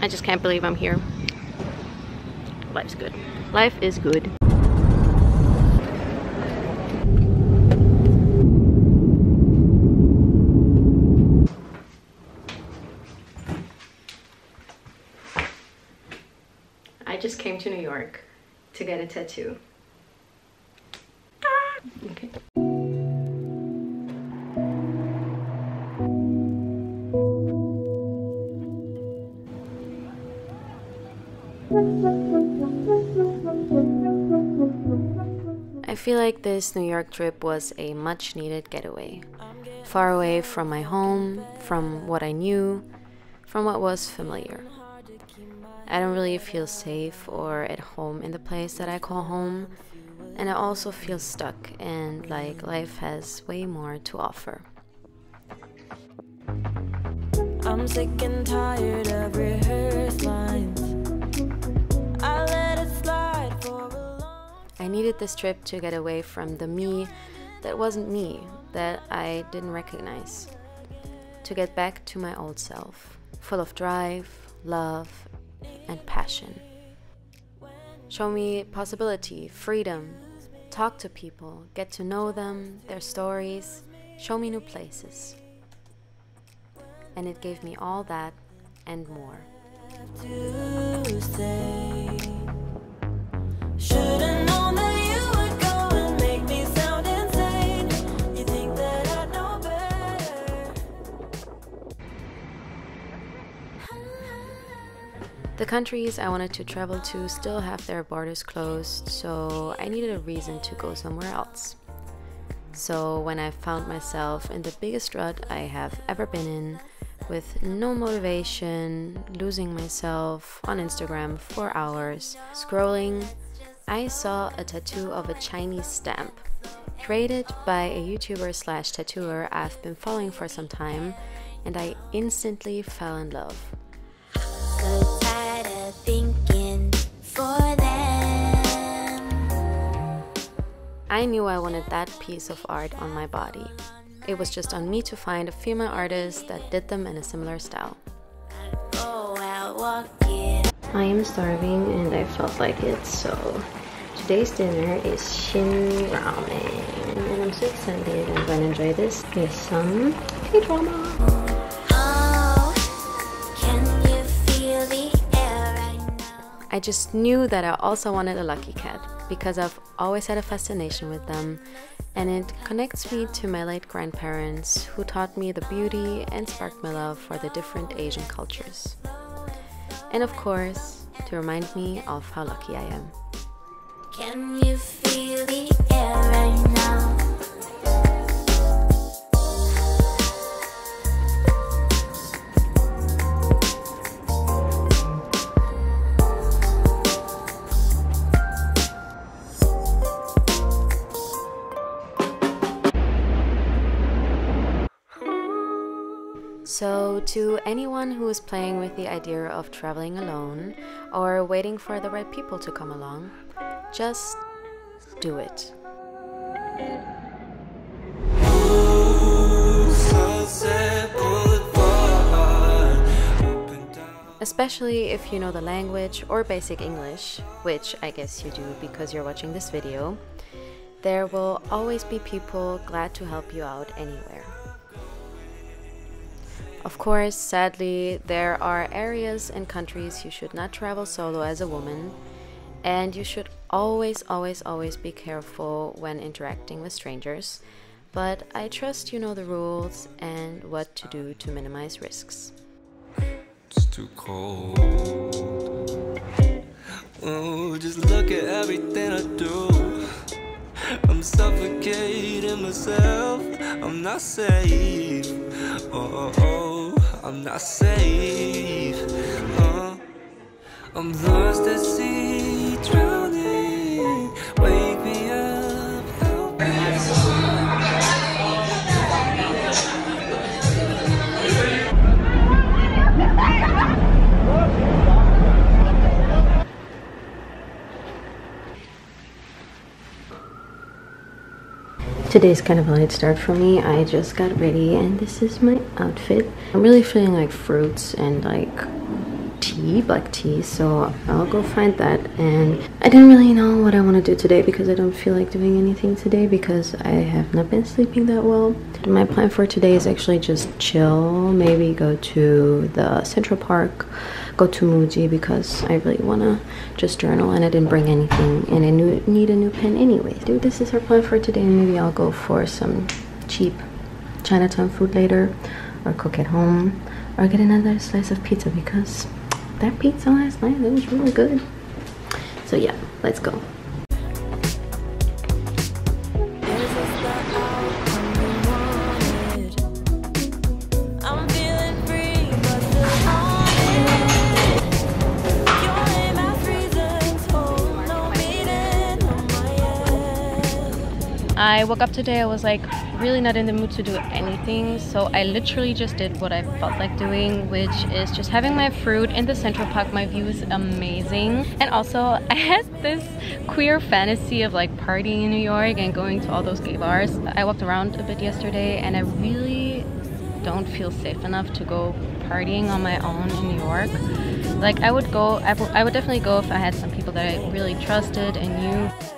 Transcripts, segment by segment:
I just can't believe I'm here. Life's good. Life is good. I just came to New York to get a tattoo. Okay. I feel like this New York trip was a much needed getaway. Far away from my home, from what I knew, from what was familiar. I don't really feel safe or at home in the place that I call home, and I also feel stuck and like life has way more to offer. I'm sick and tired of rehearsed lines. I let it slide for a long I needed this trip to get away from the me that wasn't me, that I didn't recognize. To get back to my old self, full of drive, love, and passion. Show me possibility, freedom, talk to people, get to know them, their stories, show me new places. And it gave me all that and more. The countries I wanted to travel to still have their borders closed, so I needed a reason to go somewhere else. So when I found myself in the biggest rut I have ever been in, with no motivation, losing myself on Instagram for hours, scrolling, I saw a tattoo of a Chinese stamp created by a YouTuber slash tattooer I've been following for some time, and I instantly fell in love. I knew I wanted that piece of art on my body. It was just on me to find a female artist that did them in a similar style. I am starving and I felt like it, so today's dinner is shin ramen. And I'm so excited. I'm going to enjoy this with some K-drama. I just knew that I also wanted a lucky cat because I've always had a fascination with them and it connects me to my late grandparents who taught me the beauty and sparked my love for the different Asian cultures. And of course, to remind me of how lucky I am. So, to anyone who is playing with the idea of traveling alone or waiting for the right people to come along, just do it. Especially if you know the language or basic English, which I guess you do because you're watching this video, there will always be people glad to help you out anywhere. Of course, sadly, there are areas and countries you should not travel solo as a woman, and you should always, always, always be careful when interacting with strangers. But I trust you know the rules and what to do to minimize risks. It's too cold. Oh, just look at everything I do. I'm suffocating myself. I'm not safe. Oh, oh, oh. I'm not safe. Uh, I'm lost at sea, Today's kind of a late start for me. I just got ready and this is my outfit. I'm really feeling like fruits and like tea, black tea. So I'll go find that. And I didn't really know what I want to do today because I don't feel like doing anything today because I have not been sleeping that well. My plan for today is actually just chill, maybe go to the Central Park, go to Muji because I really want to just journal and I didn't bring anything and I need a new pen anyway. Dude, this is our plan for today maybe I'll go for some cheap Chinatown food later or cook at home or get another slice of pizza because that pizza last night, it was really good. So yeah, let's go. I woke up today, I was like really not in the mood to do anything. So I literally just did what I felt like doing, which is just having my fruit in the Central Park. My view is amazing. And also I had this queer fantasy of like partying in New York and going to all those gay bars. I walked around a bit yesterday and I really don't feel safe enough to go partying on my own in New York. Like I would go, I would definitely go if I had some people that I really trusted and knew.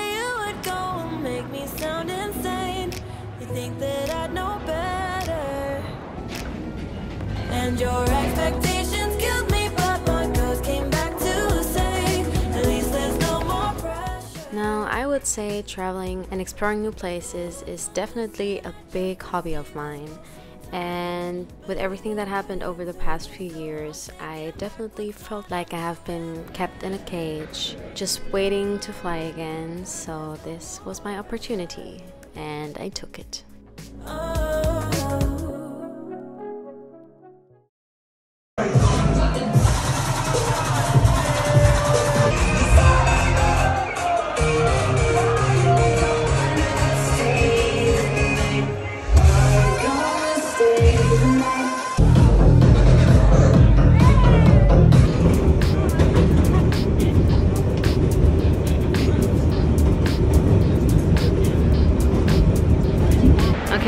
your expectations killed me, but my ghost came back to say, at least there's no more pressure. Now, I would say traveling and exploring new places is definitely a big hobby of mine. And with everything that happened over the past few years, I definitely felt like I have been kept in a cage, just waiting to fly again. So, this was my opportunity, and I took it. Oh.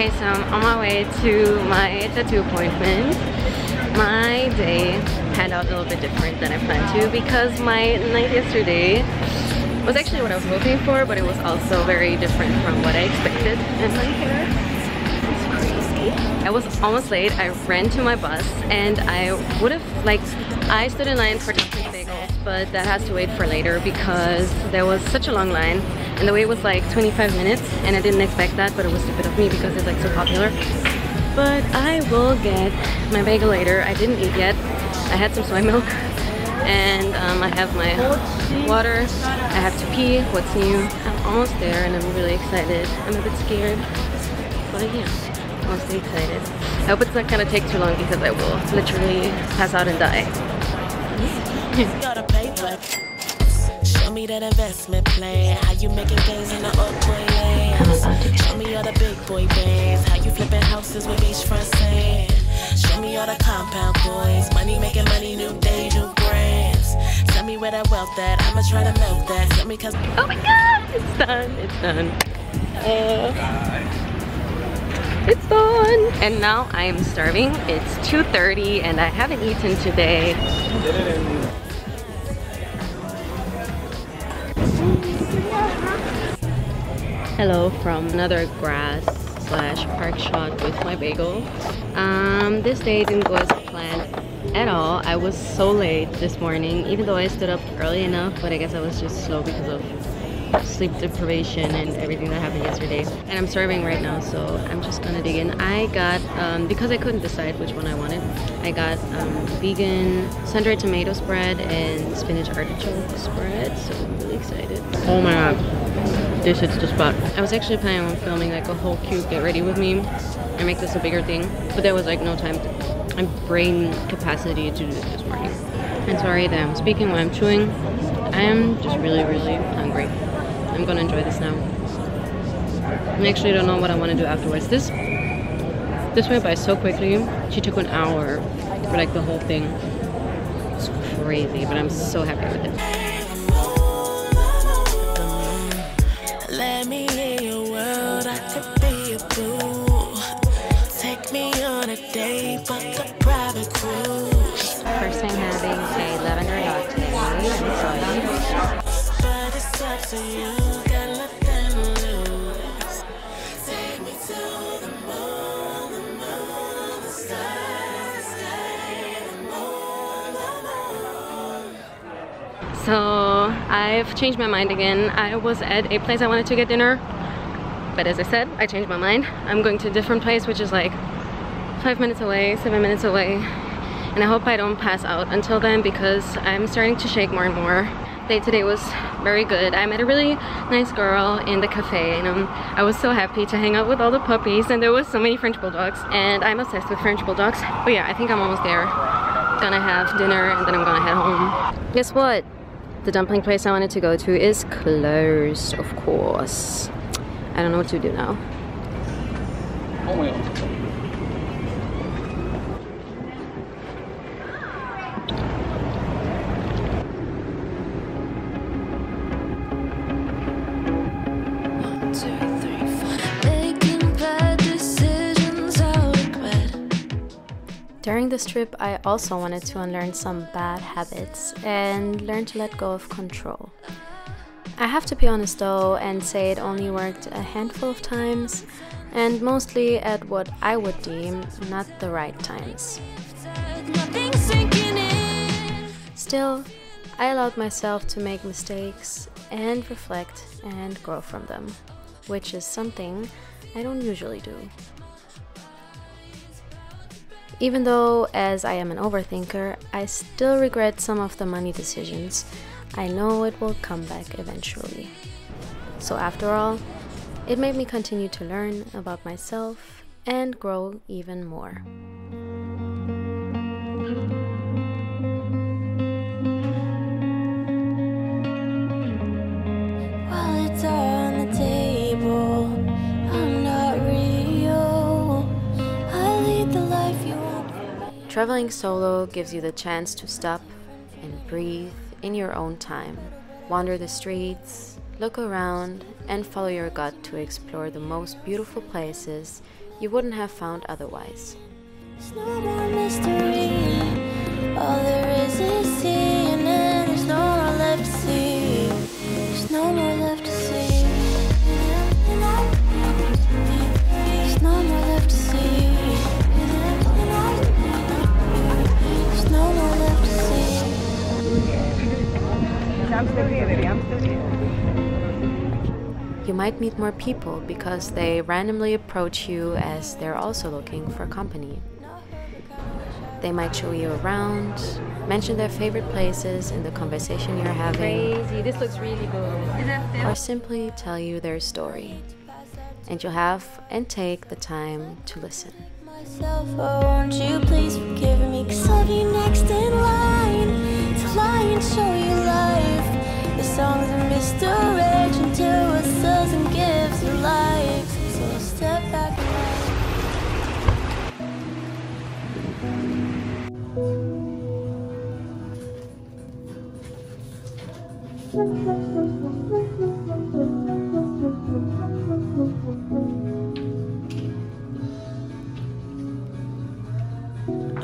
Okay, so I'm on my way to my tattoo appointment. My day panned out a little bit different than I planned to because my night yesterday was actually what I was hoping for, but it was also very different from what I expected. And my hair. I was almost late. I ran to my bus and I would have, like, I stood in line for but that has to wait for later because there was such a long line. And the wait was like 25 minutes and I didn't expect that but it was stupid of me because it's like so popular. But I will get my bagel later I didn't eat yet. I had some soy milk and um, I have my water. I have to pee. What's new? I'm almost there and I'm really excited. I'm a bit scared but yeah I'm mostly excited. I hope it's not gonna take too long because I will literally pass out and die me that investment plan. How you making gains in the upward lane? Show me all the big boy bands. How you flipping houses with beachfront sand. Show me all the compound boys. Money making money, new day, new brands. Tell me where that wealth at. I'ma try to melt that. Tell me cause. Oh my god! It's done. It's done. Uh, it's done! And now I am starving. It's 2.30 and I haven't eaten today. Hello from another grass slash park shot with my bagel. Um, this day didn't go as planned at all. I was so late this morning, even though I stood up early enough, but I guess I was just slow because of sleep deprivation and everything that happened yesterday. And I'm starving right now, so I'm just gonna dig in. I got, um, because I couldn't decide which one I wanted, I got um, vegan sun-dried tomato spread and spinach artichoke spread, so I'm really excited. Oh my god, this hits the spot. I was actually planning on filming like a whole cute get ready with me and make this a bigger thing, but there was like no time brain capacity to do this this morning. And sorry that I'm speaking while I'm chewing. I am just really, really hungry. I'm gonna enjoy this now. I actually don't know what I want to do afterwards. This this went by so quickly. She took an hour for like the whole thing. It's crazy, but I'm so happy with it. So I've changed my mind again. I was at a place I wanted to get dinner, but as I said, I changed my mind. I'm going to a different place, which is like five minutes away, seven minutes away. And I hope I don't pass out until then because I'm starting to shake more and more. Day today was very good. I met a really nice girl in the cafe and um, I was so happy to hang out with all the puppies and there was so many French Bulldogs and I'm obsessed with French Bulldogs. But yeah, I think I'm almost there. Gonna have dinner and then I'm gonna head home. Guess what? The dumpling place I wanted to go to is closed, of course. I don't know what to do now. Oh, During this trip, I also wanted to unlearn some bad habits and learn to let go of control. I have to be honest though and say it only worked a handful of times and mostly at what I would deem not the right times. Still, I allowed myself to make mistakes and reflect and grow from them, which is something I don't usually do. Even though, as I am an overthinker, I still regret some of the money decisions, I know it will come back eventually. So, after all, it made me continue to learn about myself and grow even more. Traveling solo gives you the chance to stop and breathe in your own time. Wander the streets, look around, and follow your gut to explore the most beautiful places you wouldn't have found otherwise. You might meet more people because they randomly approach you as they're also looking for company. They might show you around, mention their favorite places in the conversation you're having. Crazy, this looks really good. Or simply tell you their story. And you'll have and take the time to listen. Myself, songs of misdirection to us doesn't give you life. So step back.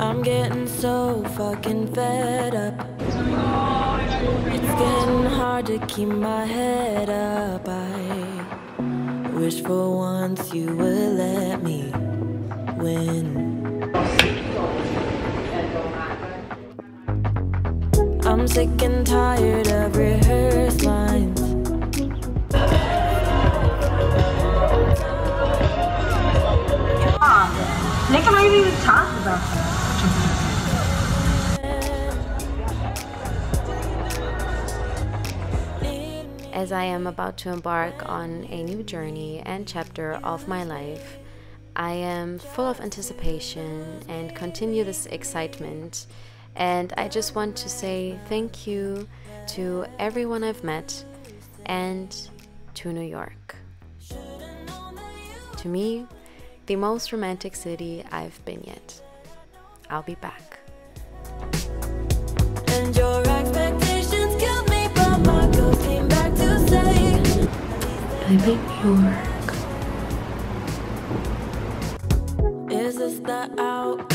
I'm getting so fucking fed up. It's getting hard to keep my head up. I wish for once you would let me win. I'm sick and tired of rehearsed lines. As I am about to embark on a new journey and chapter of my life, I am full of anticipation and continuous excitement. And I just want to say thank you to everyone I've met and to New York. To me, the most romantic city I've been yet. I'll be back. In New York. Is this the outcome?